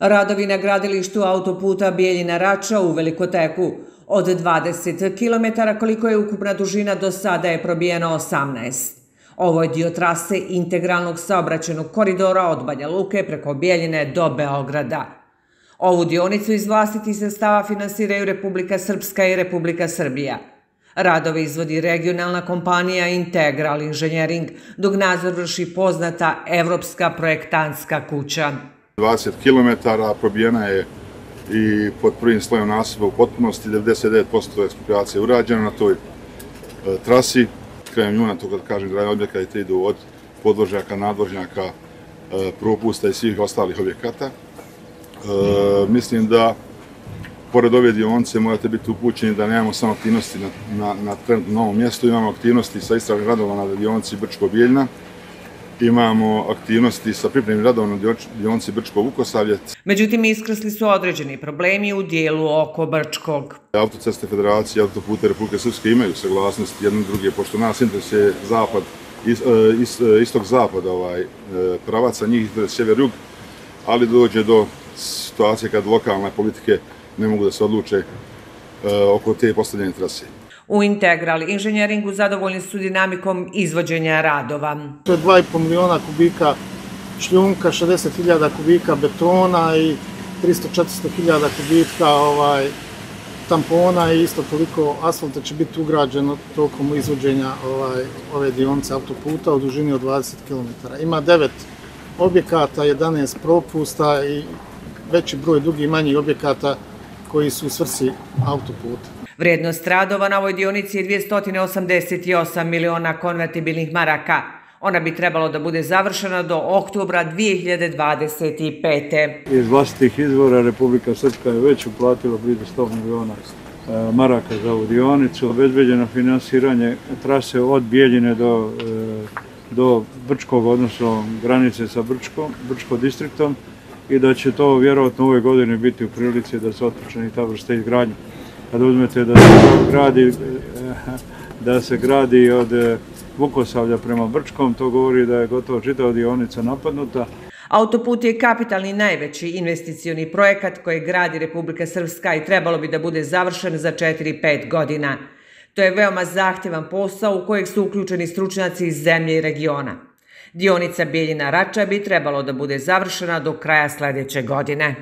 Radovi na gradilištu autoputa Bijeljina Rača u Velikoteku od 20 km koliko je ukupna dužina do sada je probijeno 18. Ovo je dio trase integralnog saobraćenog koridora od Banja Luke preko Bijeljine do Beograda. Ovu dionicu iz vlastiti sestava finansiraju Republika Srpska i Republika Srbija. Radove izvodi regionalna kompanija Integral Engineering, dok nadzor vrši poznata Evropska projektantska kuća. 20 km probijena je i pod prvim slojem nasipa u potpunosti, 99% ekspropriacije urađena na toj e, trasi. Krajem juna, to kad kažem, gradnje objekata i te idu od podvožnjaka, nadvožnjaka, e, propusta i svih ostalih objekata. E, mislim da pored ove dionce morate biti upućeni da nemamo samo aktivnosti na, na, na trenutnom novom mjestu, imamo aktivnosti sa istražnim radova na dionci Brčko-Bijeljna, imamo aktivnosti sa pripremim radom na dionci Brčko-Vukosavljec. Međutim, iskrsli su određeni problemi u dijelu oko Brčkog. Autoceste Federacije, autopute Republike Srpske imaju saglasnost jedne druge, pošto nas interesuje zapad, is, e, is, e, istog zapada ovaj, pravaca, njih interes sjever-jug, ali dođe do situacije kad lokalne politike ne mogu da se odluče e, oko te postavljene trase. U Integral inženjeringu zadovoljni su dinamikom izvođenja radova. To je 2,5 miliona kubika šljunka, 60.000 kubika betona i 300-400.000 kubika ovaj, tampona i isto toliko asfalta će biti ugrađeno tokom izvođenja ovaj, ove dionice autoputa u dužini od 20 km. Ima 9 objekata, 11 propusta i veći broj dugi i manji objekata koji su u svrsi autoputa. Vrijednost radova na ovoj dionici je 288 miliona konvertibilnih maraka. Ona bi trebalo da bude završena do oktobra 2025. Iz vlastitih izvora Republika Srpska je već uplatila blizu 100 miliona e, maraka za ovu dionicu. Obezbeđeno finansiranje trase od Bijeljine do, e, do Brčkog, odnosno granice sa Brčkom, Brčko distriktom i da će to vjerovatno ove godine biti u prilici da se otpočne i ta vrsta izgradnja. Kad uzmete da se gradi, eh, da se gradi od eh, Vukosavlja prema Brčkom, to govori da je gotovo čitava dionica napadnuta. Autoput je kapitalni najveći investicioni projekat koji gradi Republika Srpska i trebalo bi da bude završen za 4-5 godina. To je veoma zahtjevan posao u kojeg su uključeni stručnjaci iz zemlje i regiona. Dionica Bijeljina Rača bi trebalo da bude završena do kraja sljedeće godine.